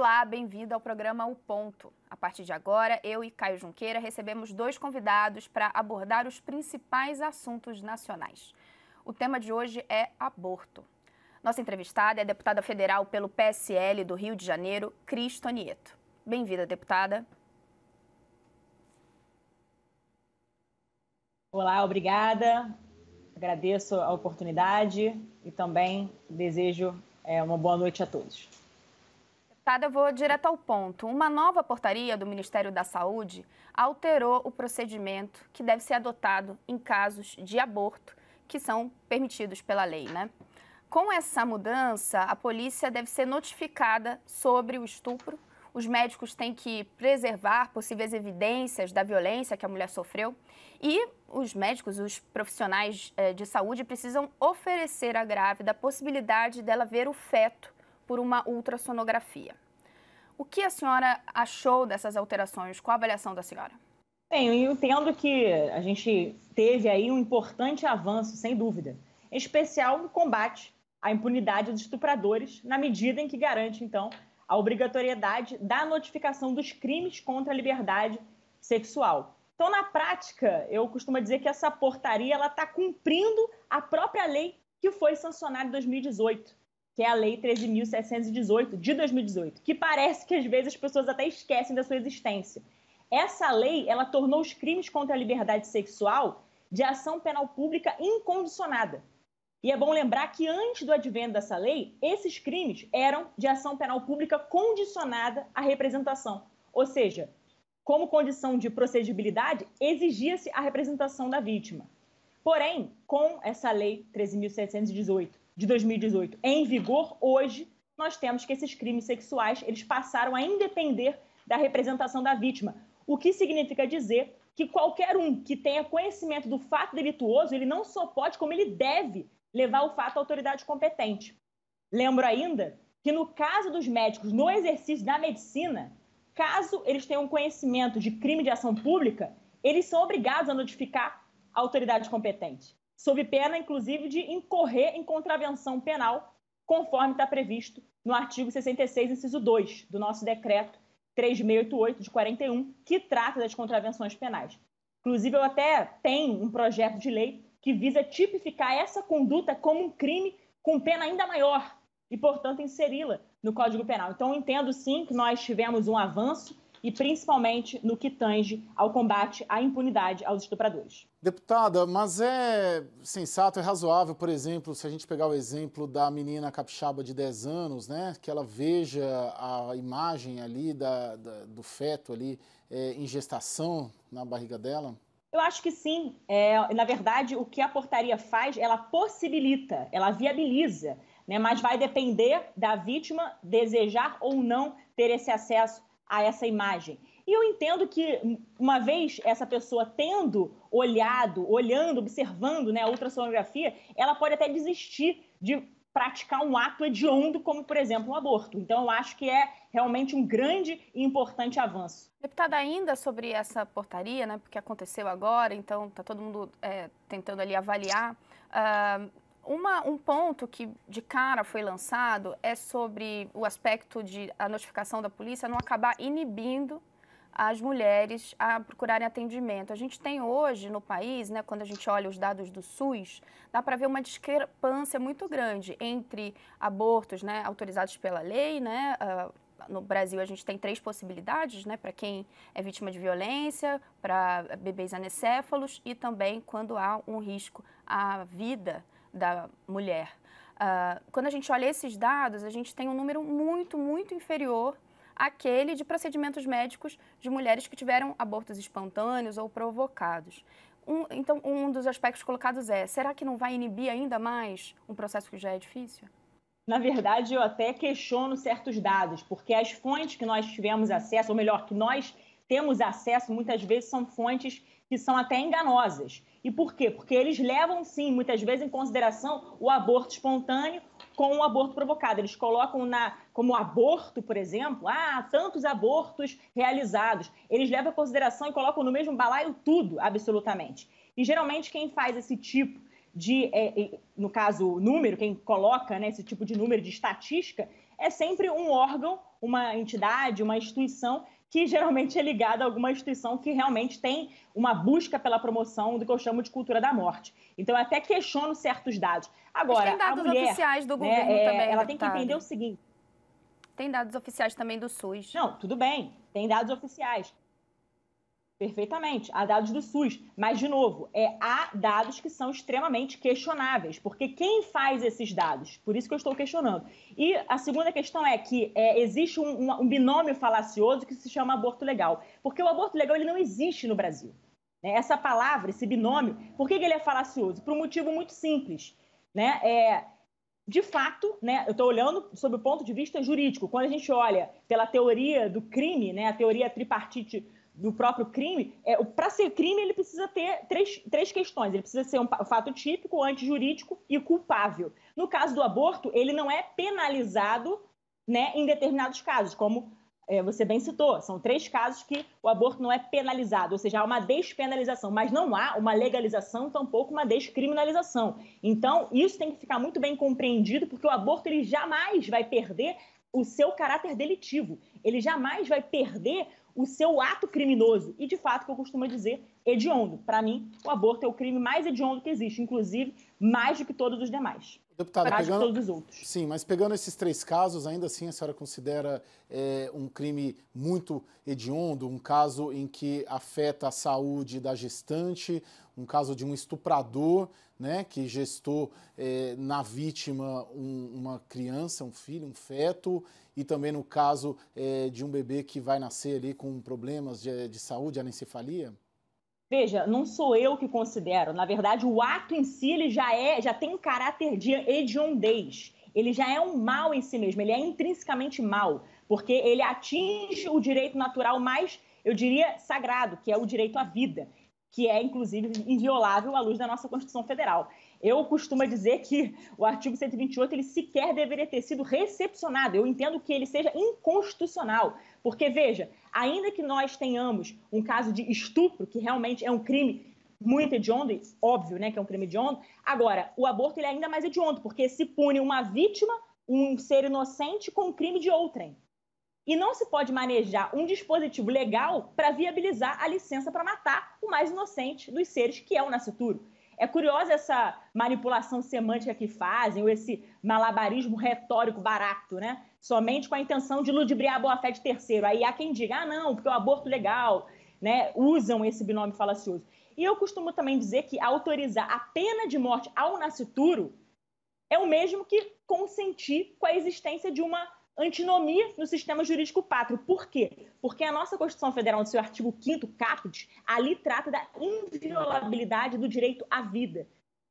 Olá, bem-vindo ao programa O Ponto. A partir de agora, eu e Caio Junqueira recebemos dois convidados para abordar os principais assuntos nacionais. O tema de hoje é aborto. Nossa entrevistada é a deputada federal pelo PSL do Rio de Janeiro, Cris Tonieto. Bem-vinda, deputada. Olá, obrigada. Agradeço a oportunidade e também desejo é, uma boa noite a todos. Deputada, eu vou direto ao ponto. Uma nova portaria do Ministério da Saúde alterou o procedimento que deve ser adotado em casos de aborto que são permitidos pela lei, né? Com essa mudança, a polícia deve ser notificada sobre o estupro. Os médicos têm que preservar possíveis evidências da violência que a mulher sofreu. E os médicos, os profissionais eh, de saúde, precisam oferecer à grávida a possibilidade dela ver o feto por uma ultrassonografia. O que a senhora achou dessas alterações? Qual a avaliação da senhora? Bem, eu entendo que a gente teve aí um importante avanço, sem dúvida, em especial no combate à impunidade dos estupradores, na medida em que garante, então, a obrigatoriedade da notificação dos crimes contra a liberdade sexual. Então, na prática, eu costumo dizer que essa portaria ela está cumprindo a própria lei que foi sancionada em 2018 que é a Lei 13.718 de 2018, que parece que às vezes as pessoas até esquecem da sua existência. Essa lei, ela tornou os crimes contra a liberdade sexual de ação penal pública incondicionada. E é bom lembrar que antes do advento dessa lei, esses crimes eram de ação penal pública condicionada à representação. Ou seja, como condição de procedibilidade, exigia-se a representação da vítima. Porém, com essa lei 13.718 de 2018 em vigor, hoje nós temos que esses crimes sexuais eles passaram a independer da representação da vítima, o que significa dizer que qualquer um que tenha conhecimento do fato delituoso, ele não só pode, como ele deve levar o fato à autoridade competente. Lembro ainda que no caso dos médicos no exercício da medicina, caso eles tenham conhecimento de crime de ação pública, eles são obrigados a notificar a autoridade competente sob pena, inclusive, de incorrer em contravenção penal, conforme está previsto no artigo 66, inciso 2 do nosso decreto 3688 de 41, que trata das contravenções penais. Inclusive, eu até tenho um projeto de lei que visa tipificar essa conduta como um crime com pena ainda maior e, portanto, inseri-la no Código Penal. Então, entendo sim que nós tivemos um avanço e principalmente no que tange ao combate à impunidade aos estupradores. Deputada, mas é sensato, é razoável, por exemplo, se a gente pegar o exemplo da menina capixaba de 10 anos, né, que ela veja a imagem ali da, da do feto ali é, em gestação na barriga dela? Eu acho que sim. É, na verdade, o que a portaria faz, ela possibilita, ela viabiliza, né, mas vai depender da vítima desejar ou não ter esse acesso a essa imagem. E eu entendo que, uma vez essa pessoa tendo olhado, olhando, observando né, a ultrassonografia, ela pode até desistir de praticar um ato hediondo, como, por exemplo, um aborto. Então, eu acho que é realmente um grande e importante avanço. Deputada, ainda sobre essa portaria, né, porque aconteceu agora, então está todo mundo é, tentando ali avaliar. Uh, uma, um ponto que de cara foi lançado é sobre o aspecto de a notificação da polícia não acabar inibindo as mulheres a procurarem atendimento. A gente tem hoje no país, né, quando a gente olha os dados do SUS, dá para ver uma discrepância muito grande entre abortos né, autorizados pela lei, né, uh, no Brasil a gente tem três possibilidades, né, para quem é vítima de violência, para bebês anecéfalos e também quando há um risco à vida da mulher. Uh, quando a gente olha esses dados, a gente tem um número muito, muito inferior àquele de procedimentos médicos de mulheres que tiveram abortos espontâneos ou provocados. Um, então, um dos aspectos colocados é: será que não vai inibir ainda mais um processo que já é difícil? Na verdade, eu até questiono certos dados, porque as fontes que nós tivemos acesso, ou melhor, que nós temos acesso, muitas vezes são fontes que são até enganosas. E por quê? Porque eles levam, sim, muitas vezes em consideração o aborto espontâneo com o aborto provocado. Eles colocam na, como aborto, por exemplo, ah, tantos abortos realizados. Eles levam em consideração e colocam no mesmo balaio tudo, absolutamente. E geralmente quem faz esse tipo de, é, no caso, número, quem coloca né, esse tipo de número de estatística, é sempre um órgão, uma entidade, uma instituição que geralmente é ligada a alguma instituição que realmente tem uma busca pela promoção do que eu chamo de cultura da morte. Então, eu até questiono certos dados. Agora, Mas tem dados mulher, oficiais do né, governo é, também, ela deputado. tem que entender o seguinte. Tem dados oficiais também do SUS. Não, tudo bem, tem dados oficiais. Perfeitamente, há dados do SUS, mas de novo, é, há dados que são extremamente questionáveis, porque quem faz esses dados? Por isso que eu estou questionando. E a segunda questão é que é, existe um, um, binômio falacioso que se chama aborto legal, porque o aborto legal ele não existe no Brasil. Né? Essa palavra, esse binômio, por que, que ele é falacioso? Por um motivo muito simples. Né? É, de fato, né, eu estou olhando sob o ponto de vista jurídico. Quando a gente olha pela teoria do crime, né, a teoria tripartite do próprio crime, é, para ser crime ele precisa ter três, três questões. Ele precisa ser um fato típico, antijurídico e culpável. No caso do aborto, ele não é penalizado né, em determinados casos, como é, você bem citou. São três casos que o aborto não é penalizado, ou seja, há uma despenalização, mas não há uma legalização, tampouco uma descriminalização. Então, isso tem que ficar muito bem compreendido, porque o aborto ele jamais vai perder o seu caráter delitivo. Ele jamais vai perder o seu ato criminoso. E, de fato, que eu costumo dizer, hediondo. Para mim, o aborto é o crime mais hediondo que existe, inclusive mais do que todos os demais. Deputada, pegando, todos os outros. Sim, mas pegando esses três casos, ainda assim a senhora considera é, um crime muito hediondo, um caso em que afeta a saúde da gestante, um caso de um estuprador, né, que gestou é, na vítima um, uma criança, um filho, um feto, e também no caso é, de um bebê que vai nascer ali com problemas de, de saúde, anencefalia? Veja, não sou eu que considero. Na verdade, o ato em si ele já é, já tem um caráter de hediondez. Ele já é um mal em si mesmo. Ele é intrinsecamente mal, porque ele atinge o direito natural mais, eu diria, sagrado, que é o direito à vida, que é inclusive inviolável à luz da nossa Constituição Federal. Eu costumo dizer que o artigo 128 ele sequer deveria ter sido recepcionado. Eu entendo que ele seja inconstitucional, porque veja, ainda que nós tenhamos um caso de estupro, que realmente é um crime muito hediondo, óbvio, né, que é um crime hediondo. Agora, o aborto ele é ainda mais hediondo, porque se pune uma vítima, um ser inocente com um crime de outrem. E não se pode manejar um dispositivo legal para viabilizar a licença para matar o mais inocente dos seres, que é o nascituro. É curiosa essa manipulação semântica que fazem, ou esse malabarismo retórico barato, né? Somente com a intenção de ludibriar a boa-fé de terceiro. Aí há quem diga, ah, não, porque o aborto legal, né? Usam esse binômio falacioso. E eu costumo também dizer que autorizar a pena de morte ao nascituro é o mesmo que consentir com a existência de uma antinomia no sistema jurídico pátrio. Por quê? Porque a nossa Constituição Federal, no seu artigo 5 caput, ali trata da inviolabilidade do direito à vida.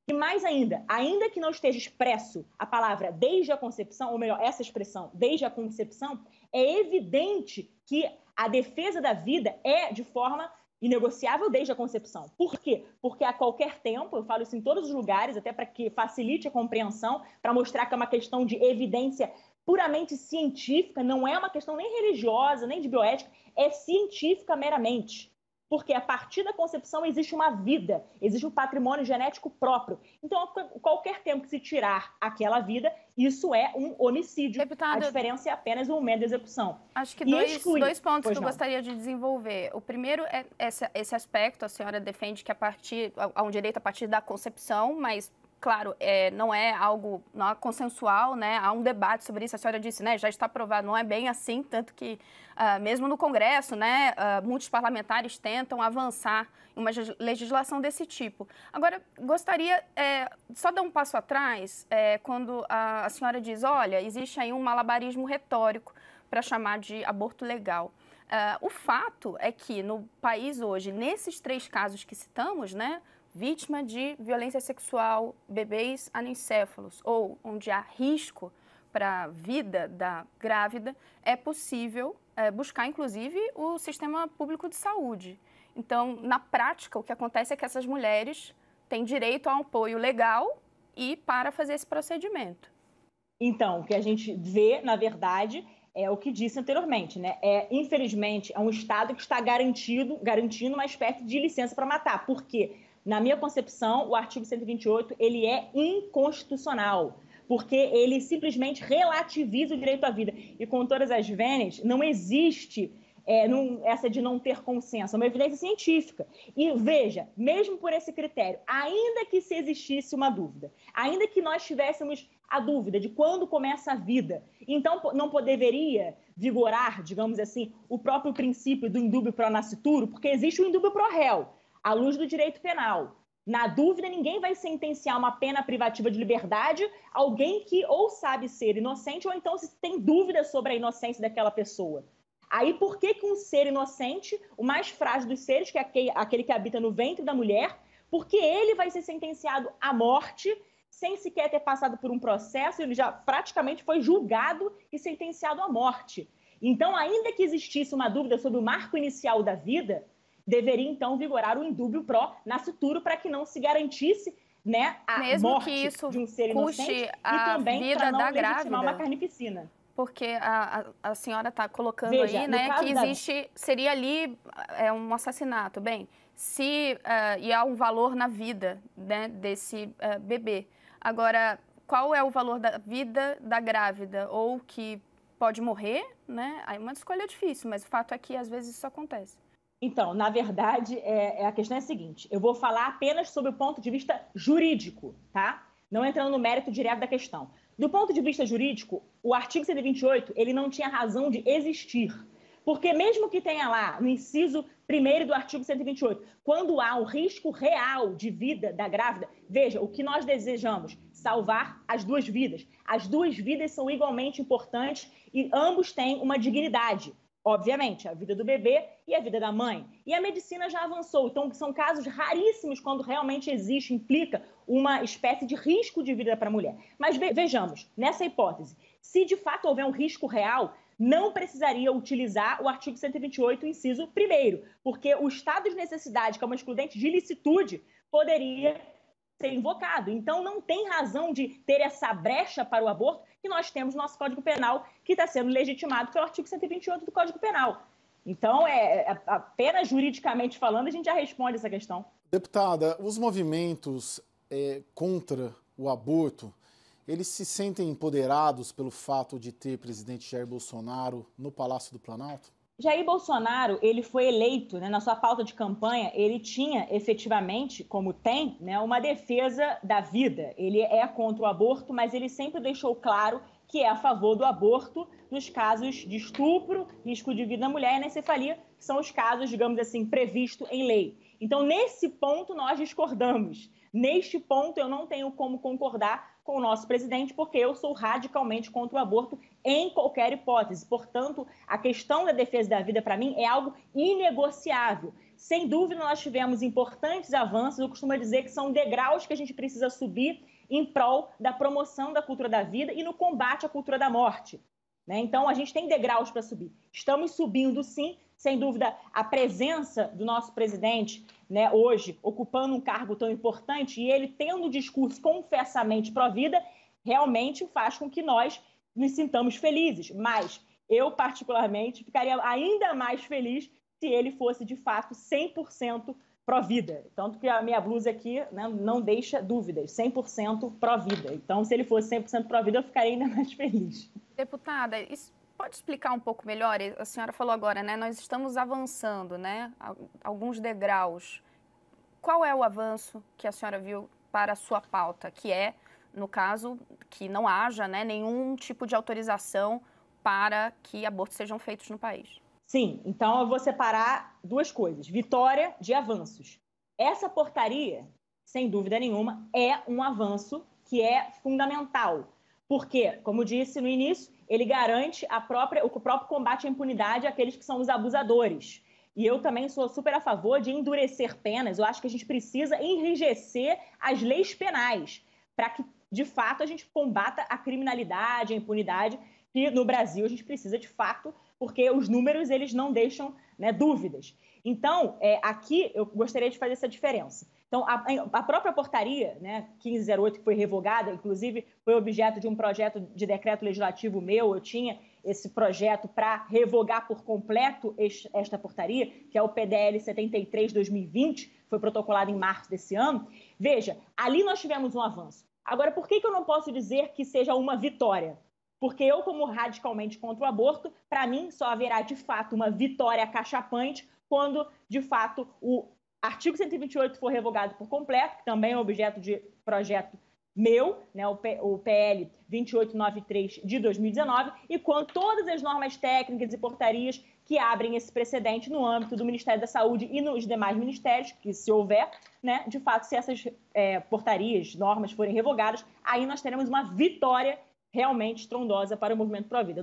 E mais ainda, ainda que não esteja expresso a palavra desde a concepção, ou melhor, essa expressão, desde a concepção, é evidente que a defesa da vida é de forma inegociável desde a concepção. Por quê? Porque a qualquer tempo, eu falo isso em todos os lugares, até para que facilite a compreensão, para mostrar que é uma questão de evidência puramente científica, não é uma questão nem religiosa, nem de bioética, é científica meramente. Porque a partir da concepção existe uma vida, existe um patrimônio genético próprio. Então, qualquer tempo que se tirar aquela vida, isso é um homicídio. Deputada, a diferença é apenas o momento da execução. Acho que dois, dois pontos pois que eu não. gostaria de desenvolver. O primeiro é esse, esse aspecto, a senhora defende que a partir, há um direito a partir da concepção, mas claro, é, não é algo não é consensual, né? Há um debate sobre isso. A senhora disse, né? Já está aprovado. Não é bem assim, tanto que uh, mesmo no Congresso, né? Uh, muitos parlamentares tentam avançar em uma legislação desse tipo. Agora, gostaria é, só dar um passo atrás é, quando a, a senhora diz, olha, existe aí um malabarismo retórico para chamar de aborto legal. Uh, o fato é que no país hoje, nesses três casos que citamos, né? Vítima de violência sexual, bebês anencéfalos, ou onde há risco para a vida da grávida, é possível é, buscar, inclusive, o sistema público de saúde. Então, na prática, o que acontece é que essas mulheres têm direito a um apoio legal e para fazer esse procedimento. Então, o que a gente vê, na verdade, é o que disse anteriormente, né? É, infelizmente, é um Estado que está garantido, garantindo uma espécie de licença para matar. Por quê? Na minha concepção, o artigo 128 ele é inconstitucional, porque ele simplesmente relativiza o direito à vida. E com todas as vênias, não existe é, essa de não ter consenso, é uma evidência científica. E veja, mesmo por esse critério, ainda que se existisse uma dúvida, ainda que nós tivéssemos a dúvida de quando começa a vida, então não deveria vigorar, digamos assim, o próprio princípio do indúbio pro nascituro, porque existe o indúbio pro réu, à luz do direito penal. Na dúvida, ninguém vai sentenciar uma pena privativa de liberdade alguém que ou sabe ser inocente ou então se tem dúvida sobre a inocência daquela pessoa. Aí, por que, que um ser inocente, o mais frágil dos seres, que é aquele que habita no ventre da mulher, porque ele vai ser sentenciado à morte sem sequer ter passado por um processo, ele já praticamente foi julgado e sentenciado à morte. Então, ainda que existisse uma dúvida sobre o marco inicial da vida, deveria então vigorar o indúbio pró nascituro para que não se garantisse né, a Mesmo morte de um ser inocente e também para não legitimar grávida. uma carnificina porque a, a, a senhora está colocando Veja, aí, né, que da... existe, seria ali é um assassinato. Bem, se uh, e há um valor na vida né, desse uh, bebê. Agora, qual é o valor da vida da grávida ou que pode morrer, né? Aí é uma escolha difícil, mas o fato é que às vezes isso acontece. Então, na verdade, é, é, a questão é a seguinte: eu vou falar apenas sobre o ponto de vista jurídico, tá? Não entrando no mérito direto da questão. Do ponto de vista jurídico, o artigo 128 ele não tinha razão de existir. Porque mesmo que tenha lá, no inciso 1 do artigo 128, quando há um risco real de vida da grávida, veja, o que nós desejamos? Salvar as duas vidas. As duas vidas são igualmente importantes e ambos têm uma dignidade obviamente, a vida do bebê e a vida da mãe. E a medicina já avançou, então são casos raríssimos quando realmente existe, implica uma espécie de risco de vida para a mulher. Mas vejamos, nessa hipótese, se de fato houver um risco real, não precisaria utilizar o artigo 128, inciso 1 porque o estado de necessidade, que é uma excludente de licitude, poderia ser invocado. Então, não tem razão de ter essa brecha para o aborto, que nós temos no nosso Código Penal, que está sendo legitimado pelo artigo 128 do Código Penal. Então, é, é, apenas juridicamente falando, a gente já responde essa questão. Deputada, os movimentos é, contra o aborto, eles se sentem empoderados pelo fato de ter presidente Jair Bolsonaro no Palácio do Planalto? Jair Bolsonaro, ele foi eleito, né, na sua pauta de campanha, ele tinha efetivamente, como tem, né, uma defesa da vida. Ele é contra o aborto, mas ele sempre deixou claro que é a favor do aborto nos casos de estupro, risco de vida da mulher e anencefalia, que são os casos, digamos assim, previstos em lei. Então, nesse ponto, nós discordamos. Neste ponto, eu não tenho como concordar com o nosso presidente, porque eu sou radicalmente contra o aborto em qualquer hipótese. Portanto, a questão da defesa da vida, para mim, é algo inegociável. Sem dúvida, nós tivemos importantes avanços. Eu costumo dizer que são degraus que a gente precisa subir em prol da promoção da cultura da vida e no combate à cultura da morte. Né? Então, a gente tem degraus para subir. Estamos subindo, sim, sem dúvida, a presença do nosso presidente né, hoje, ocupando um cargo tão importante, e ele tendo um discurso confessamente pró-vida, realmente faz com que nós nos sintamos felizes. Mas eu, particularmente, ficaria ainda mais feliz se ele fosse, de fato, 100% pró-vida. Tanto que a minha blusa aqui né, não deixa dúvidas, 100% pró-vida. Então, se ele fosse 100% pró-vida, eu ficaria ainda mais feliz. Deputada, isso pode explicar um pouco melhor? A senhora falou agora, né? Nós estamos avançando, né? Alguns degraus. Qual é o avanço que a senhora viu para a sua pauta, que é, no caso, que não haja né, nenhum tipo de autorização para que abortos sejam feitos no país? Sim, então eu vou separar duas coisas: vitória de avanços. Essa portaria, sem dúvida nenhuma, é um avanço que é fundamental. Porque, como disse no início, ele garante própria, o próprio combate à impunidade àqueles que são os abusadores. E eu também sou super a favor de endurecer penas. Eu acho que a gente precisa enrijecer as leis penais para que, de fato, a gente combata a criminalidade, a impunidade, que no Brasil a gente precisa, de fato, porque os números eles não deixam né, dúvidas. Então, é, aqui eu gostaria de fazer essa diferença. Então, a, a, própria portaria, né, 1508, que foi revogada, inclusive foi objeto de um projeto de decreto legislativo meu, eu tinha esse projeto para revogar por completo esta portaria, que é o PDL 73-2020, foi protocolado em março desse ano. Veja, ali nós tivemos um avanço. Agora, por que, que eu não posso dizer que seja uma vitória? Porque eu, como radicalmente contra o aborto, para mim só haverá de fato uma vitória cachapante quando, de fato, o artigo 128 for revogado por completo, que também é objeto de projeto meu, né, o, P, o PL 2893 de 2019, e quando todas as normas técnicas e portarias que abrem esse precedente no âmbito do Ministério da Saúde e nos demais ministérios, que se houver, né, de fato, se essas é, portarias, normas forem revogadas, aí nós teremos uma vitória realmente estrondosa para o movimento Pró-Vida.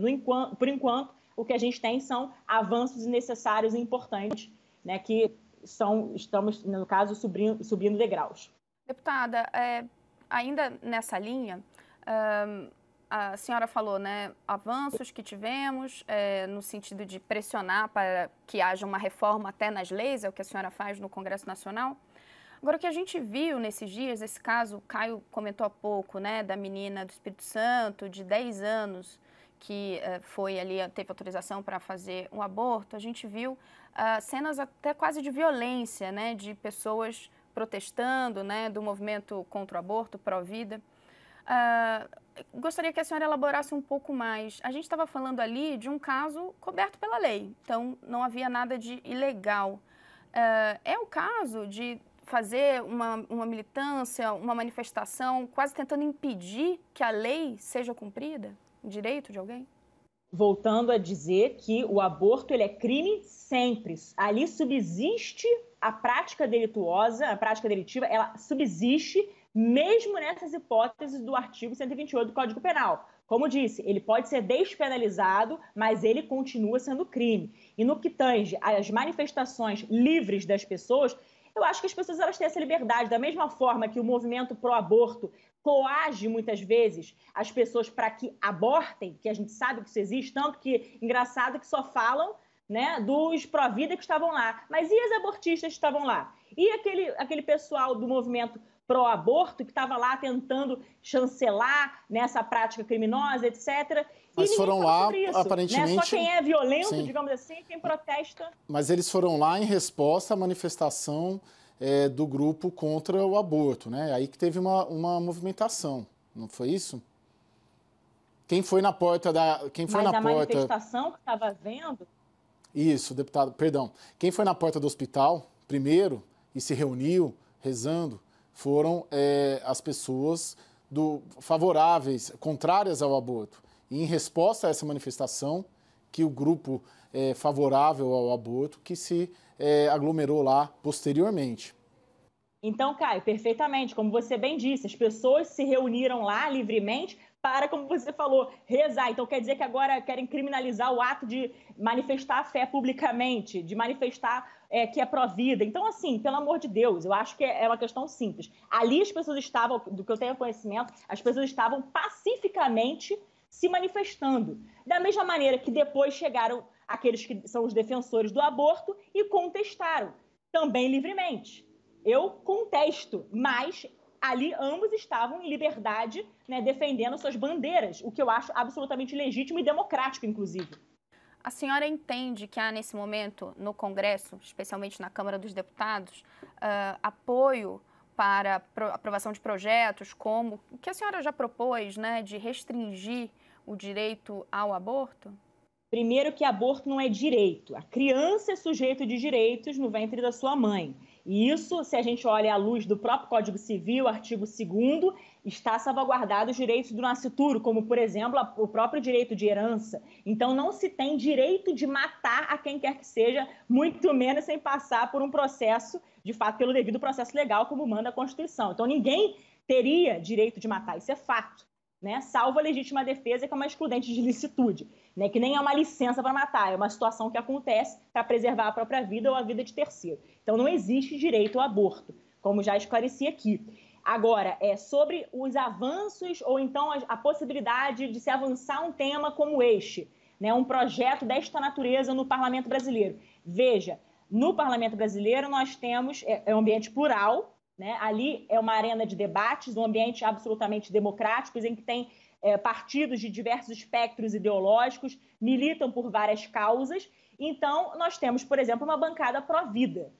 Por enquanto, o que a gente tem são avanços necessários e importantes, né, que são, estamos, no caso, subindo, subindo degraus. Deputada, é, ainda nessa linha, a senhora falou, né, avanços que tivemos é, no sentido de pressionar para que haja uma reforma até nas leis, é o que a senhora faz no Congresso Nacional. Agora, o que a gente viu nesses dias, esse caso, o Caio comentou há pouco, né, da menina do Espírito Santo, de 10 anos, que uh, foi ali, teve autorização para fazer um aborto, a gente viu uh, cenas até quase de violência, né, de pessoas protestando, né, do movimento contra o aborto, pró-vida. Uh, gostaria que a senhora elaborasse um pouco mais. A gente estava falando ali de um caso coberto pela lei, então não havia nada de ilegal. é o caso de fazer uma, uma militância, uma manifestação, quase tentando impedir que a lei seja cumprida? O direito de alguém? Voltando a dizer que o aborto ele é crime sempre. Ali subsiste a prática delituosa, a prática delitiva, ela subsiste mesmo nessas hipóteses do artigo 128 do Código Penal. Como disse, ele pode ser despenalizado, mas ele continua sendo crime. E no que tange às manifestações livres das pessoas, eu acho que as pessoas elas têm essa liberdade, da mesma forma que o movimento pró-aborto coage muitas vezes as pessoas para que abortem, que a gente sabe que isso existe, tanto que, engraçado, que só falam né, dos pró-vida que estavam lá. Mas e as abortistas que estavam lá? E aquele, aquele pessoal do movimento pró-aborto que estava lá tentando chancelar nessa né, prática criminosa, etc. Mas foram lá, isso, aparentemente. Né? Só quem é violento, Sim. digamos assim, quem protesta. Mas eles foram lá em resposta à manifestação é, do grupo contra o aborto, né? Aí que teve uma, uma movimentação, não foi isso? Quem foi na porta da. Quem foi Mas na a porta. manifestação que estava vendo. Isso, deputado, perdão. Quem foi na porta do hospital primeiro e se reuniu rezando foram é, as pessoas do, favoráveis, contrárias ao aborto. E em resposta a essa manifestação, que o grupo é, favorável ao aborto que se é, aglomerou lá posteriormente. Então, Caio, perfeitamente, como você bem disse, as pessoas se reuniram lá livremente para, como você falou, rezar. Então quer dizer que agora querem criminalizar o ato de manifestar a fé publicamente, de manifestar é, que é pró-vida. Então, assim, pelo amor de Deus, eu acho que é uma questão simples. Ali as pessoas estavam, do que eu tenho conhecimento, as pessoas estavam pacificamente se manifestando. Da mesma maneira que depois chegaram aqueles que são os defensores do aborto e contestaram, também livremente. Eu contesto, mas ali ambos estavam em liberdade, né, defendendo suas bandeiras, o que eu acho absolutamente legítimo e democrático, inclusive. A senhora entende que há, nesse momento, no Congresso, especialmente na Câmara dos Deputados, uh, apoio para aprovação de projetos como o que a senhora já propôs, né, de restringir o direito ao aborto? Primeiro que aborto não é direito. A criança é sujeito de direitos no ventre da sua mãe. E isso, se a gente olha à luz do próprio Código Civil, artigo 2 está salvaguardado os direitos do nascituro, como, por exemplo, o próprio direito de herança. Então, não se tem direito de matar a quem quer que seja, muito menos sem passar por um processo, de fato, pelo devido processo legal, como manda a Constituição. Então, ninguém teria direito de matar, isso é fato né? Salvo a legítima defesa, que é uma excludente de licitude, né? Que nem é uma licença para matar, é uma situação que acontece para preservar a própria vida ou a vida de terceiro. Então não existe direito ao aborto, como já esclareci aqui. Agora, é sobre os avanços ou então a, a possibilidade de se avançar um tema como este, né? Um projeto desta natureza no Parlamento brasileiro. Veja, no Parlamento brasileiro nós temos é, é um ambiente plural, né? Ali é uma arena de debates, um ambiente absolutamente democrático, em que tem é, partidos de diversos espectros ideológicos, militam por várias causas. Então, nós temos, por exemplo, uma bancada pró-vida.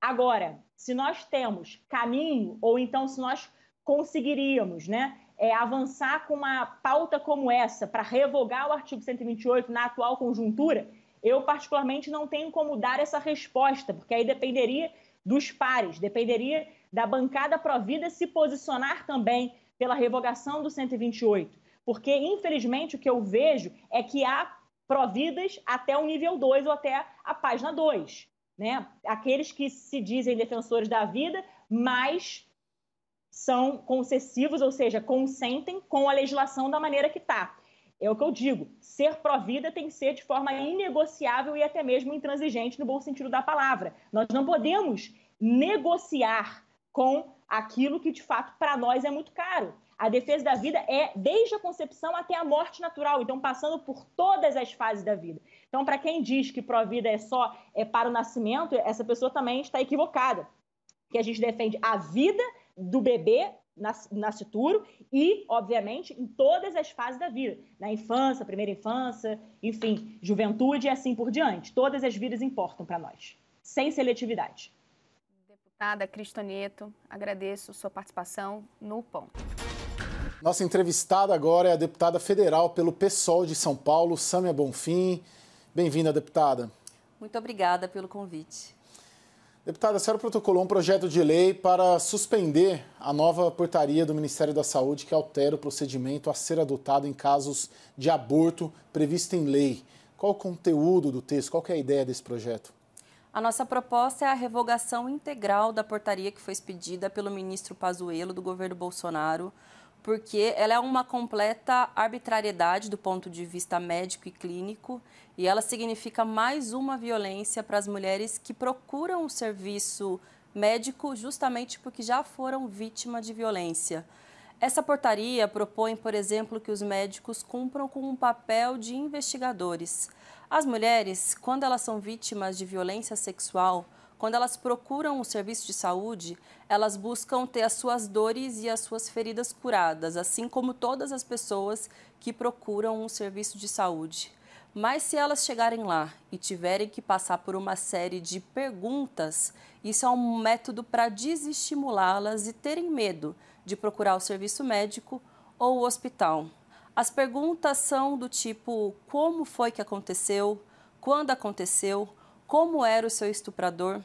Agora, se nós temos caminho, ou então se nós conseguiríamos né, é, avançar com uma pauta como essa para revogar o artigo 128 na atual conjuntura, eu particularmente não tenho como dar essa resposta, porque aí dependeria dos pares, dependeria da bancada Provida se posicionar também pela revogação do 128. Porque, infelizmente, o que eu vejo é que há providas até o nível 2 ou até a página 2. Né? Aqueles que se dizem defensores da vida, mas são concessivos, ou seja, consentem com a legislação da maneira que está. É o que eu digo, ser pró-vida tem que ser de forma inegociável e até mesmo intransigente no bom sentido da palavra. Nós não podemos negociar com aquilo que de fato para nós é muito caro. A defesa da vida é desde a concepção até a morte natural, então passando por todas as fases da vida. Então, para quem diz que pró-vida é só é para o nascimento, essa pessoa também está equivocada. Que a gente defende a vida do bebê nascituro e, obviamente, em todas as fases da vida, na infância, primeira infância, enfim, juventude e assim por diante. Todas as vidas importam para nós, sem seletividade. Deputada Cristoneto, agradeço sua participação no Ponto. Nossa entrevistada agora é a deputada federal pelo PSOL de São Paulo, Sâmia Bonfim. Bem-vinda, deputada. Muito obrigada pelo convite. Deputada, a senhora protocolou um projeto de lei para suspender a nova portaria do Ministério da Saúde que altera o procedimento a ser adotado em casos de aborto previsto em lei. Qual o conteúdo do texto? Qual é a ideia desse projeto? A nossa proposta é a revogação integral da portaria que foi expedida pelo ministro Pazuello do governo Bolsonaro porque ela é uma completa arbitrariedade do ponto de vista médico e clínico e ela significa mais uma violência para as mulheres que procuram o serviço médico justamente porque já foram vítimas de violência. Essa portaria propõe, por exemplo, que os médicos cumpram com um papel de investigadores. As mulheres, quando elas são vítimas de violência sexual, quando elas procuram o serviço de saúde, elas buscam ter as suas dores e as suas feridas curadas, assim como todas as pessoas que procuram um serviço de saúde. Mas se elas chegarem lá e tiverem que passar por uma série de perguntas, isso é um método para desestimulá-las e terem medo de procurar o serviço médico ou o hospital. As perguntas são do tipo: como foi que aconteceu? Quando aconteceu? como era o seu estuprador.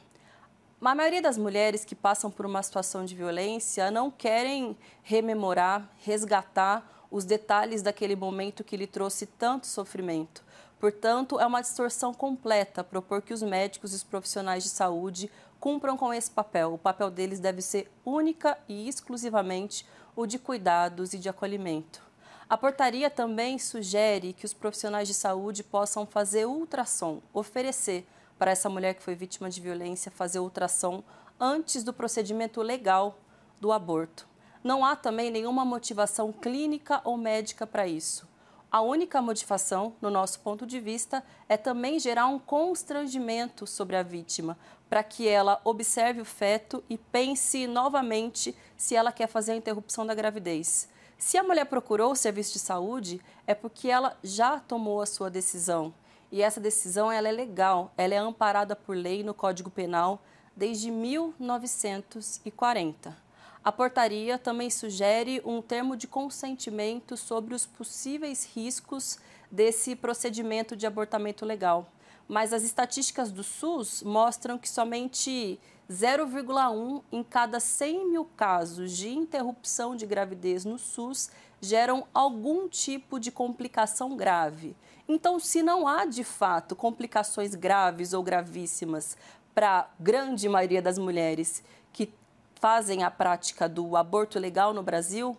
A maioria das mulheres que passam por uma situação de violência não querem rememorar, resgatar os detalhes daquele momento que lhe trouxe tanto sofrimento. Portanto, é uma distorção completa propor que os médicos e os profissionais de saúde cumpram com esse papel. O papel deles deve ser única e exclusivamente o de cuidados e de acolhimento. A portaria também sugere que os profissionais de saúde possam fazer ultrassom, oferecer para essa mulher que foi vítima de violência fazer ultrassom antes do procedimento legal do aborto. Não há também nenhuma motivação clínica ou médica para isso. A única motivação, no nosso ponto de vista, é também gerar um constrangimento sobre a vítima, para que ela observe o feto e pense novamente se ela quer fazer a interrupção da gravidez. Se a mulher procurou o serviço de saúde, é porque ela já tomou a sua decisão e essa decisão ela é legal, ela é amparada por lei no Código Penal desde 1940. A portaria também sugere um termo de consentimento sobre os possíveis riscos desse procedimento de abortamento legal. Mas as estatísticas do SUS mostram que somente 0,1 em cada 100 mil casos de interrupção de gravidez no SUS geram algum tipo de complicação grave. Então, se não há de fato complicações graves ou gravíssimas para a grande maioria das mulheres que fazem a prática do aborto legal no Brasil,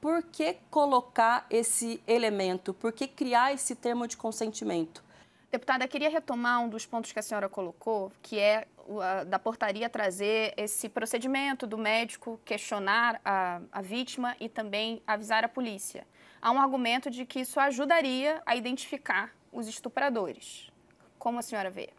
por que colocar esse elemento? Por que criar esse termo de consentimento? Deputada, queria retomar um dos pontos que a senhora colocou, que é da portaria trazer esse procedimento do médico questionar a, a vítima e também avisar a polícia há um argumento de que isso ajudaria a identificar os estupradores. Como a senhora vê?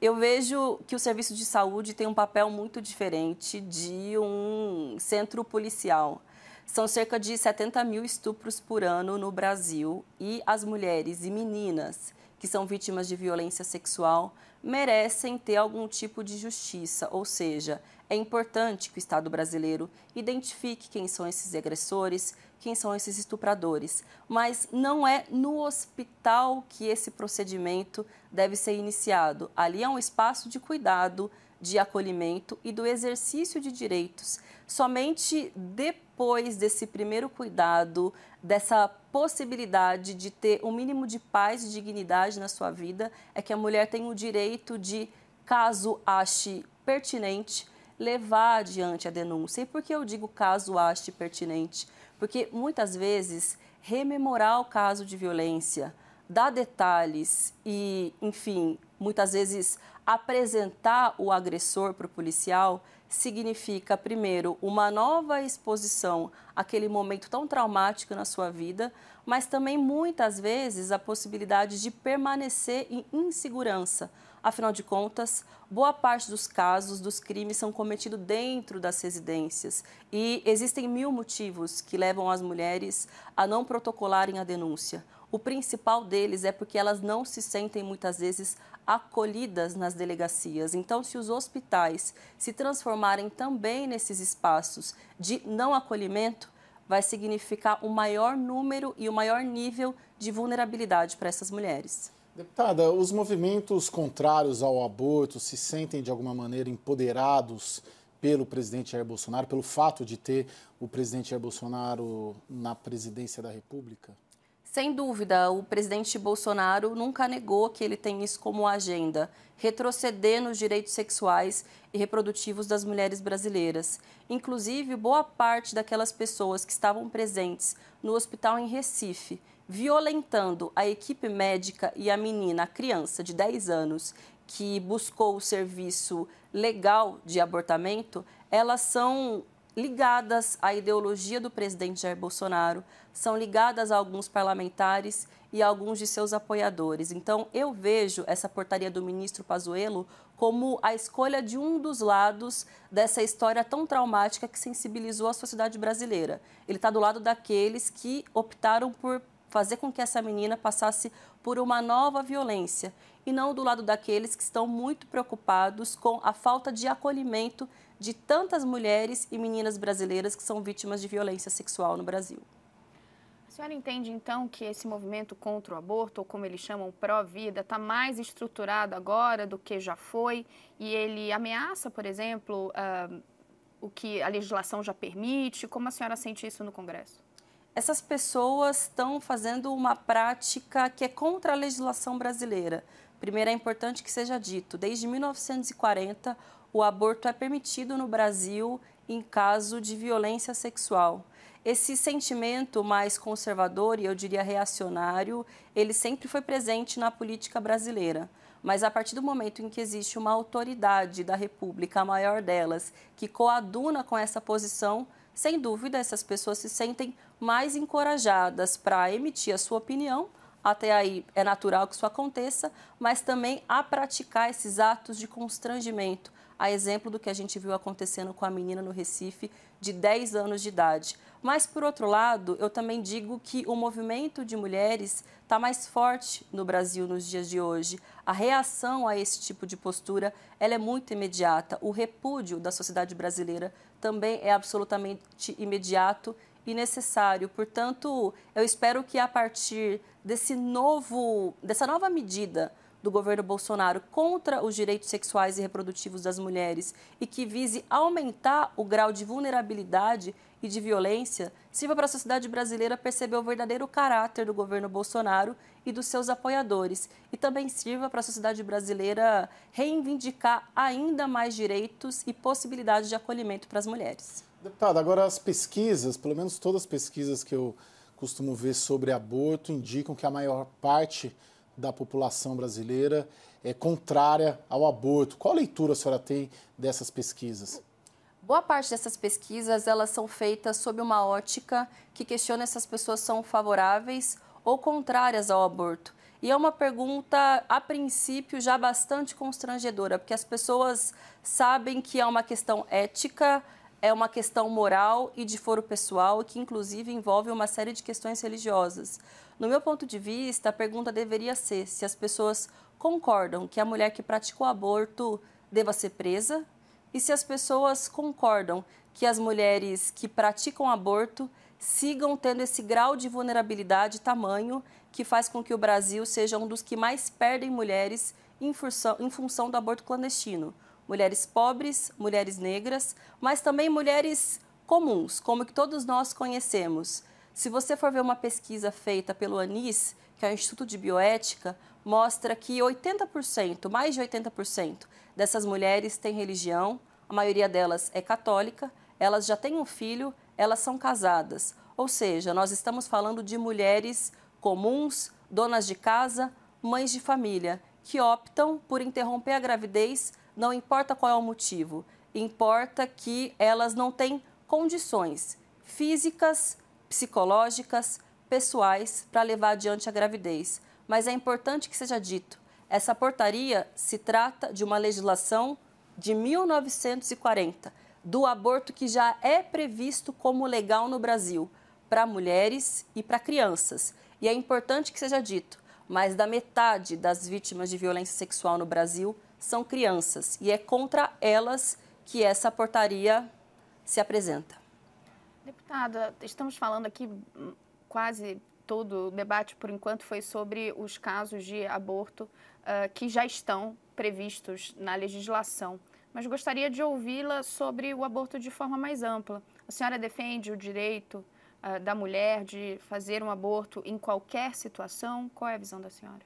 Eu vejo que o serviço de saúde tem um papel muito diferente de um centro policial. São cerca de 70 mil estupros por ano no Brasil e as mulheres e meninas que são vítimas de violência sexual merecem ter algum tipo de justiça, ou seja, É importante que o Estado brasileiro identifique quem são esses agressores, quem são esses estupradores, mas não é no hospital que esse procedimento deve ser iniciado. Ali é um espaço de cuidado, de acolhimento e do exercício de direitos. Somente depois desse primeiro cuidado, dessa possibilidade de ter o um mínimo de paz e dignidade na sua vida, é que a mulher tem o direito de, caso ache pertinente, levar adiante a denúncia. E por que eu digo caso ache pertinente? Porque muitas vezes rememorar o caso de violência, dar detalhes e, enfim, muitas vezes apresentar o agressor para o policial significa, primeiro, uma nova exposição àquele momento tão traumático na sua vida, mas também muitas vezes a possibilidade de permanecer em insegurança. Afinal de contas, boa parte dos casos dos crimes são cometidos dentro das residências e existem mil motivos que levam as mulheres a não protocolarem a denúncia. O principal deles é porque elas não se sentem muitas vezes acolhidas nas delegacias. Então, se os hospitais se transformarem também nesses espaços de não acolhimento, vai significar um maior número e um maior nível de vulnerabilidade para essas mulheres. Deputada, os movimentos contrários ao aborto se sentem de alguma maneira empoderados pelo presidente Jair Bolsonaro, pelo fato de ter o presidente Jair Bolsonaro na presidência da República? Sem dúvida, o presidente Bolsonaro nunca negou que ele tem isso como agenda, retroceder nos direitos sexuais e reprodutivos das mulheres brasileiras. Inclusive, boa parte daquelas pessoas que estavam presentes no hospital em Recife, violentando a equipe médica e a menina, a criança de 10 anos, que buscou o serviço legal de abortamento, elas são ligadas à ideologia do presidente Jair Bolsonaro, são ligadas a alguns parlamentares e a alguns de seus apoiadores. Então, eu vejo essa portaria do ministro Pazuello como a escolha de um dos lados dessa história tão traumática que sensibilizou a sociedade brasileira. Ele está do lado daqueles que optaram por fazer com que essa menina passasse por uma nova violência e não do lado daqueles que estão muito preocupados com a falta de acolhimento de tantas mulheres e meninas brasileiras que são vítimas de violência sexual no Brasil. A senhora entende então que esse movimento contra o aborto, ou como eles chamam pró-vida, está mais estruturado agora do que já foi e ele ameaça, por exemplo, uh, o que a legislação já permite? Como a senhora sente isso no Congresso? Essas pessoas estão fazendo uma prática que é contra a legislação brasileira. Primeiro, é importante que seja dito: desde 1940, o aborto é permitido no Brasil em caso de violência sexual. Esse sentimento mais conservador e eu diria reacionário, ele sempre foi presente na política brasileira. Mas a partir do momento em que existe uma autoridade da República, a maior delas, que coaduna com essa posição, sem dúvida essas pessoas se sentem mais encorajadas para emitir a sua opinião. Até aí é natural que isso aconteça, mas também a praticar esses atos de constrangimento, a exemplo do que a gente viu acontecendo com a menina no Recife de 10 anos de idade. Mas, por outro lado, eu também digo que o movimento de mulheres está mais forte no Brasil nos dias de hoje. A reação a esse tipo de postura ela é muito imediata. O repúdio da sociedade brasileira também é absolutamente imediato e necessário. Portanto, eu espero que a partir desse novo, dessa nova medida do governo Bolsonaro contra os direitos sexuais e reprodutivos das mulheres e que vise aumentar o grau de vulnerabilidade e de violência, sirva para a sociedade brasileira perceber o verdadeiro caráter do governo Bolsonaro e dos seus apoiadores, e também sirva para a sociedade brasileira reivindicar ainda mais direitos e possibilidades de acolhimento para as mulheres. Agora as pesquisas, pelo menos todas as pesquisas que eu costumo ver sobre aborto, indicam que a maior parte da população brasileira é contrária ao aborto. Qual leitura a senhora tem dessas pesquisas? Boa parte dessas pesquisas elas são feitas sob uma ótica que questiona se as pessoas são favoráveis ou contrárias ao aborto. E é uma pergunta, a princípio, já bastante constrangedora, porque as pessoas sabem que é uma questão ética, é uma questão moral e de foro pessoal, que inclusive envolve uma série de questões religiosas. No meu ponto de vista, a pergunta deveria ser se as pessoas concordam que a mulher que praticou aborto deva ser presa, e se as pessoas concordam que as mulheres que praticam aborto sigam tendo esse grau de vulnerabilidade tamanho que faz com que o Brasil seja um dos que mais perdem mulheres em função, em função do aborto clandestino. Mulheres pobres, mulheres negras, mas também mulheres comuns, como que todos nós conhecemos. Se você for ver uma pesquisa feita pelo ANIS, que é o Instituto de Bioética, mostra que 80%, mais de 80% dessas mulheres têm religião, a maioria delas é católica, elas já têm um filho, elas são casadas. Ou seja, nós estamos falando de mulheres comuns, donas de casa, mães de família, que optam por interromper a gravidez, não importa qual é o motivo, importa que elas não têm condições físicas, psicológicas, pessoais para levar adiante a gravidez. Mas é importante que seja dito: essa portaria se trata de uma legislação de 1940, do aborto que já é previsto como legal no Brasil para mulheres e para crianças. E é importante que seja dito: mais da metade das vítimas de violência sexual no Brasil são crianças, e é contra elas que essa portaria se apresenta. Deputada, estamos falando aqui hum, quase todo o debate, por enquanto, foi sobre os casos de aborto uh, que já estão previstos na legislação. Mas gostaria de ouvi-la sobre o aborto de forma mais ampla. A senhora defende o direito uh, da mulher de fazer um aborto em qualquer situação? Qual é a visão da senhora?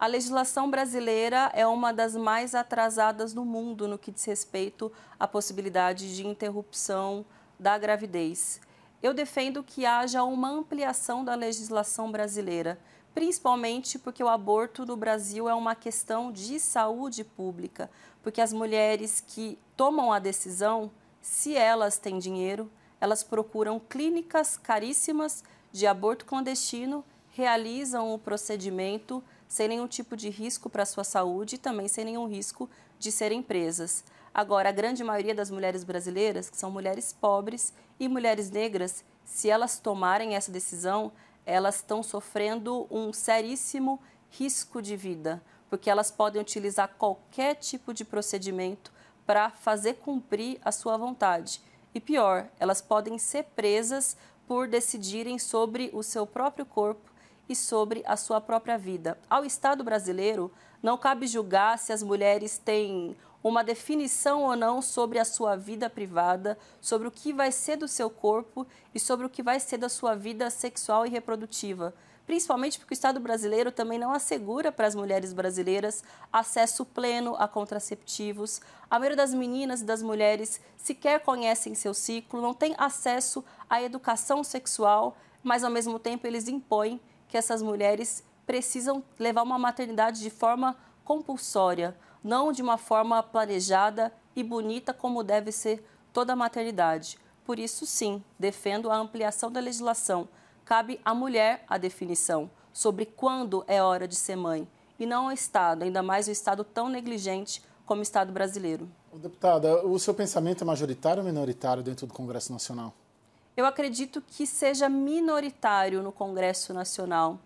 A legislação brasileira é uma das mais atrasadas no mundo no que diz respeito à possibilidade de interrupção da gravidez. Eu defendo que haja uma ampliação da legislação brasileira, principalmente porque o aborto no Brasil é uma questão de saúde pública, porque as mulheres que tomam a decisão, se elas têm dinheiro, elas procuram clínicas caríssimas de aborto clandestino, realizam o procedimento sem nenhum tipo de risco para a sua saúde e também sem nenhum risco de serem presas. Agora, a grande maioria das mulheres brasileiras, que são mulheres pobres e mulheres negras, se elas tomarem essa decisão, elas estão sofrendo um seríssimo risco de vida, porque elas podem utilizar qualquer tipo de procedimento para fazer cumprir a sua vontade. E pior, elas podem ser presas por decidirem sobre o seu próprio corpo e sobre a sua própria vida. Ao Estado brasileiro, não cabe julgar se as mulheres têm uma definição ou não sobre a sua vida privada, sobre o que vai ser do seu corpo e sobre o que vai ser da sua vida sexual e reprodutiva. Principalmente porque o Estado brasileiro também não assegura para as mulheres brasileiras acesso pleno a contraceptivos. A maioria das meninas e das mulheres sequer conhecem seu ciclo, não tem acesso à educação sexual, mas ao mesmo tempo eles impõem que essas mulheres precisam levar uma maternidade de forma compulsória não de uma forma planejada e bonita como deve ser toda a maternidade. Por isso, sim, defendo a ampliação da legislação. Cabe à mulher a definição sobre quando é hora de ser mãe e não ao Estado, ainda mais o Estado tão negligente como o Estado brasileiro. Deputada, o seu pensamento é majoritário ou minoritário dentro do Congresso Nacional? Eu acredito que seja minoritário no Congresso Nacional.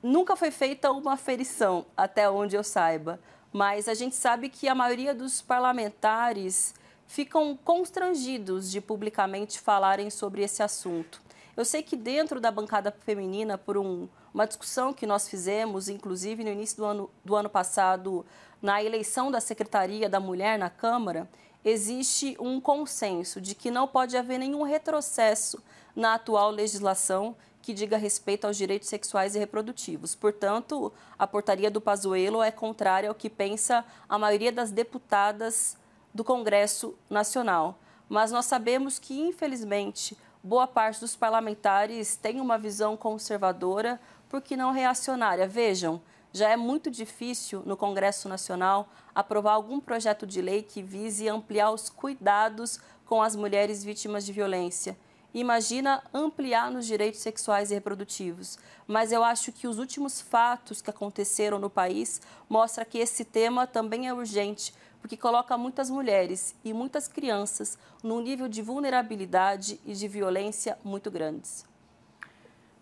Nunca foi feita uma aferição, até onde eu saiba mas a gente sabe que a maioria dos parlamentares ficam constrangidos de publicamente falarem sobre esse assunto. Eu sei que dentro da bancada feminina, por um, uma discussão que nós fizemos, inclusive no início do ano, do ano passado, na eleição da Secretaria da Mulher na Câmara, existe um consenso de que não pode haver nenhum retrocesso na atual legislação que diga respeito aos direitos sexuais e reprodutivos. Portanto, a portaria do Pazuello é contrária ao que pensa a maioria das deputadas do Congresso Nacional. Mas nós sabemos que, infelizmente, boa parte dos parlamentares tem uma visão conservadora, porque não reacionária. Vejam, já é muito difícil no Congresso Nacional aprovar algum projeto de lei que vise ampliar os cuidados com as mulheres vítimas de violência imagina ampliar nos direitos sexuais e reprodutivos. Mas eu acho que os últimos fatos que aconteceram no país mostram que esse tema também é urgente, porque coloca muitas mulheres e muitas crianças num nível de vulnerabilidade e de violência muito grandes.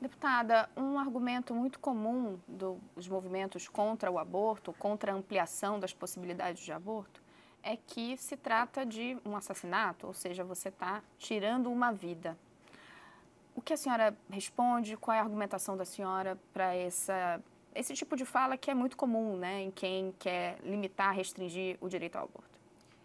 Deputada, um argumento muito comum dos movimentos contra o aborto, contra a ampliação das possibilidades de aborto, é que se trata de um assassinato, ou seja, você está tirando uma vida. O que a senhora responde? Qual é a argumentação da senhora para esse tipo de fala que é muito comum, né, em quem quer limitar, restringir o direito ao aborto?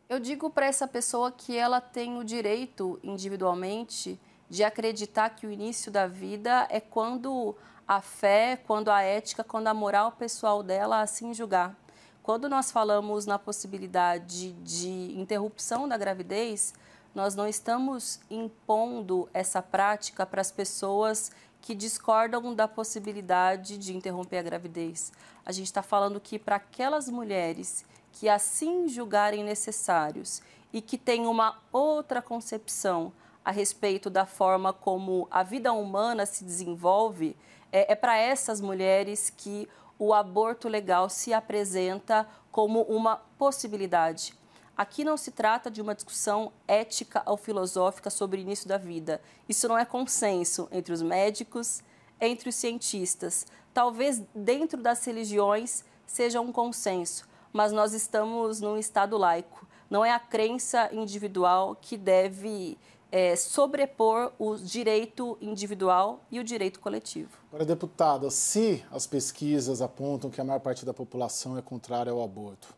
Eu digo para essa pessoa que ela tem o direito individualmente de acreditar que o início da vida é quando a fé, quando a ética, quando a moral pessoal dela assim julgar. Quando nós falamos na possibilidade de interrupção da gravidez, nós não estamos impondo essa prática para as pessoas que discordam da possibilidade de interromper a gravidez. A gente está falando que para aquelas mulheres que assim julgarem necessários e que têm uma outra concepção a respeito da forma como a vida humana se desenvolve, é, é para essas mulheres que o aborto legal se apresenta como uma possibilidade. Aqui não se trata de uma discussão ética ou filosófica sobre o início da vida. Isso não é consenso entre os médicos, entre os cientistas. Talvez dentro das religiões seja um consenso, mas nós estamos num Estado laico. Não é a crença individual que deve é, sobrepor o direito individual e o direito coletivo. Agora, deputada, se as pesquisas apontam que a maior parte da população é contrária ao aborto,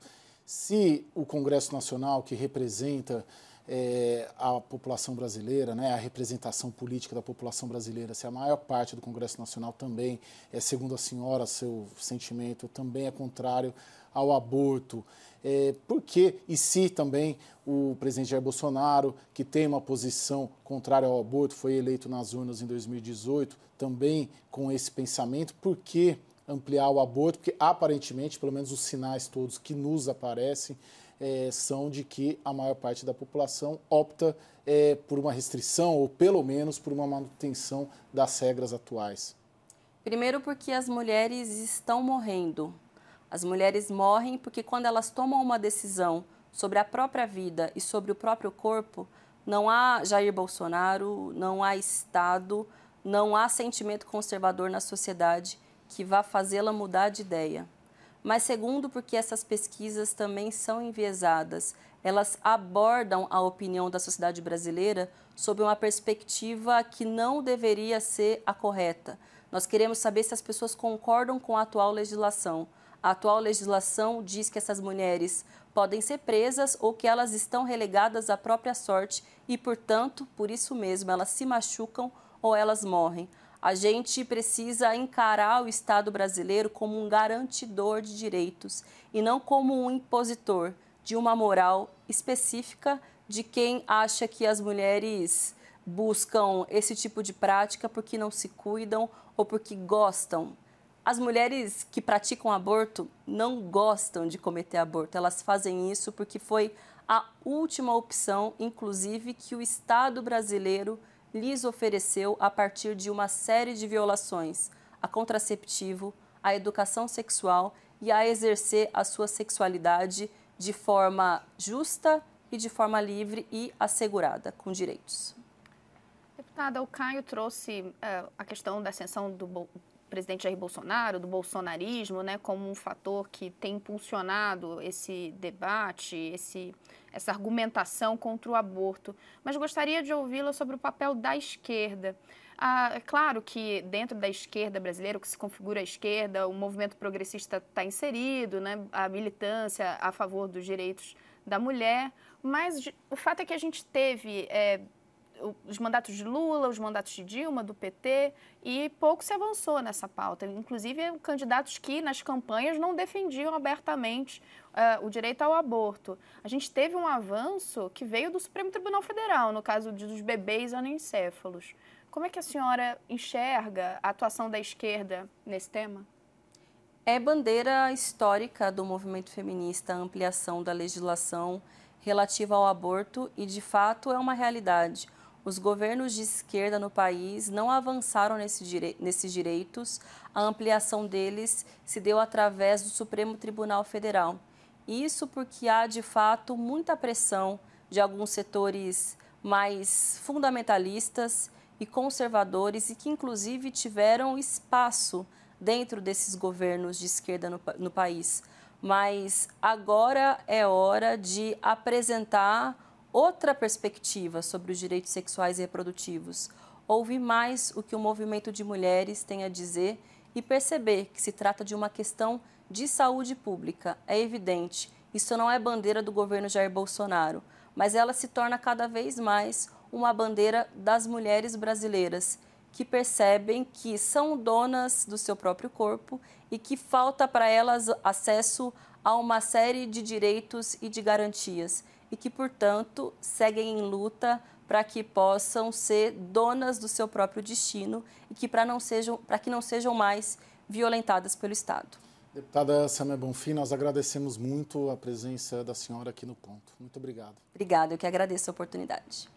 se o Congresso Nacional, que representa é, a população brasileira, né, a representação política da população brasileira, se a maior parte do Congresso Nacional também, é, segundo a senhora, seu sentimento, também é contrário ao aborto, é, por que, e se também o presidente Jair Bolsonaro, que tem uma posição contrária ao aborto, foi eleito nas urnas em 2018, também com esse pensamento, por que ampliar o aborto, porque aparentemente, pelo menos os sinais todos que nos aparecem, é, são de que a maior parte da população opta é, por uma restrição ou pelo menos por uma manutenção das regras atuais. Primeiro, porque as mulheres estão morrendo. As mulheres morrem porque quando elas tomam uma decisão sobre a própria vida e sobre o próprio corpo, não há Jair Bolsonaro, não há Estado, não há sentimento conservador na sociedade que vá fazê-la mudar de ideia. Mas segundo, porque essas pesquisas também são enviesadas, elas abordam a opinião da sociedade brasileira sob uma perspectiva que não deveria ser a correta. Nós queremos saber se as pessoas concordam com a atual legislação. A atual legislação diz que essas mulheres podem ser presas ou que elas estão relegadas à própria sorte e, portanto, por isso mesmo, elas se machucam ou elas morrem. A gente precisa encarar o Estado brasileiro como um garantidor de direitos e não como um impositor de uma moral específica de quem acha que as mulheres buscam esse tipo de prática porque não se cuidam ou porque gostam. As mulheres que praticam aborto não gostam de cometer aborto, elas fazem isso porque foi a última opção, inclusive, que o Estado brasileiro lhes ofereceu a partir de uma série de violações a contraceptivo, a educação sexual e a exercer a sua sexualidade de forma justa e de forma livre e assegurada, com direitos. Deputada, o Caio trouxe uh, a questão da ascensão do presidente Jair Bolsonaro, do bolsonarismo, né, como um fator que tem impulsionado esse debate, esse essa argumentação contra o aborto, mas gostaria de ouvi-la sobre o papel da esquerda. Ah, é claro que dentro da esquerda brasileira, o que se configura a esquerda, o movimento progressista está inserido, né, a militância a favor dos direitos da mulher, mas o fato é que a gente teve é, os mandatos de Lula, os mandatos de Dilma, do PT, e pouco se avançou nessa pauta. Inclusive, candidatos que nas campanhas não defendiam abertamente uh, o direito ao aborto. A gente teve um avanço que veio do Supremo Tribunal Federal, no caso dos bebês anencéfalos. Como é que a senhora enxerga a atuação da esquerda nesse tema? É bandeira histórica do movimento feminista a ampliação da legislação relativa ao aborto e, de fato, é uma realidade os governos de esquerda no país não avançaram nesse nesses direitos, a ampliação deles se deu através do Supremo Tribunal Federal. Isso porque há, de fato, muita pressão de alguns setores mais fundamentalistas e conservadores e que, inclusive, tiveram espaço dentro desses governos de esquerda no, no país mas agora é hora de apresentar outra perspectiva sobre os direitos sexuais e reprodutivos, ouvir mais o que o movimento de mulheres tem a dizer e perceber que se trata de uma questão de saúde pública. É evidente, isso não é bandeira do governo Jair Bolsonaro, mas ela se torna cada vez mais uma bandeira das mulheres brasileiras que percebem que são donas do seu próprio corpo e que falta para elas acesso a uma série de direitos e de garantias e que, portanto, seguem em luta para que possam ser donas do seu próprio destino e que para não sejam para que não sejam mais violentadas pelo Estado. Deputada Samia Bonfim, nós agradecemos muito a presença da senhora aqui no ponto. Muito obrigado. Obrigada, eu que agradeço a oportunidade.